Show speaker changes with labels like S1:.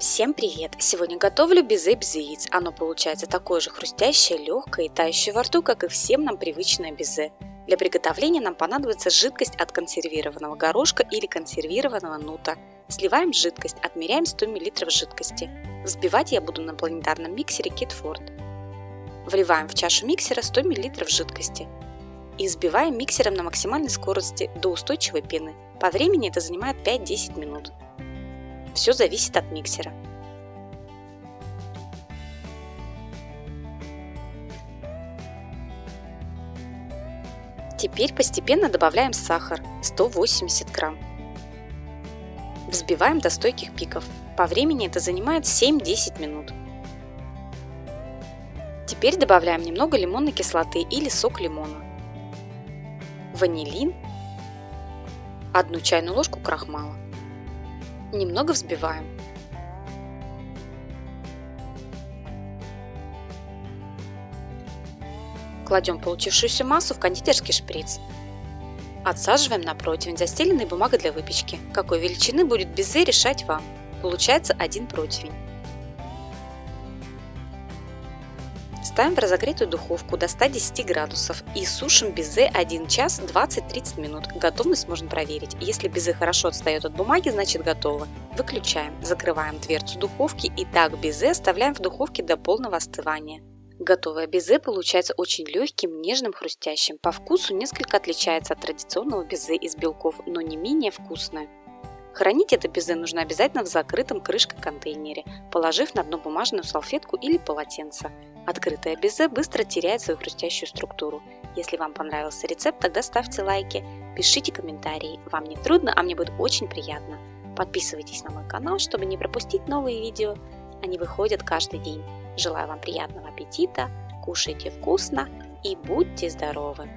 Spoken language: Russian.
S1: Всем привет! Сегодня готовлю безе без яиц. Оно получается такое же хрустящее, легкое и тающее во рту, как и всем нам привычное безе. Для приготовления нам понадобится жидкость от консервированного горошка или консервированного нута. Сливаем жидкость, отмеряем 100 мл жидкости. Взбивать я буду на планетарном миксере Китфорд. Вливаем в чашу миксера 100 мл жидкости. И взбиваем миксером на максимальной скорости до устойчивой пены. По времени это занимает 5-10 минут. Все зависит от миксера. Теперь постепенно добавляем сахар 180 грамм. Взбиваем до стойких пиков. По времени это занимает 7-10 минут. Теперь добавляем немного лимонной кислоты или сок лимона, ванилин, одну чайную ложку крахмала. Немного взбиваем. Кладем получившуюся массу в кондитерский шприц. Отсаживаем на противень, застеленный бумагой для выпечки. Какой величины будет безе решать вам. Получается один противень. Ставим в разогретую духовку до 110 градусов и сушим безе 1 час 20-30 минут. Готовность можно проверить. Если безе хорошо отстает от бумаги, значит готово. Выключаем, закрываем дверцу духовки и так безе оставляем в духовке до полного остывания. Готовое безе получается очень легким, нежным, хрустящим. По вкусу несколько отличается от традиционного безе из белков, но не менее вкусное. Хранить это безе нужно обязательно в закрытом крышкой контейнере, положив на дно бумажную салфетку или полотенце. Открытое безе быстро теряет свою хрустящую структуру. Если вам понравился рецепт, тогда ставьте лайки, пишите комментарии. Вам не трудно, а мне будет очень приятно. Подписывайтесь на мой канал, чтобы не пропустить новые видео. Они выходят каждый день. Желаю вам приятного аппетита, кушайте вкусно и будьте здоровы!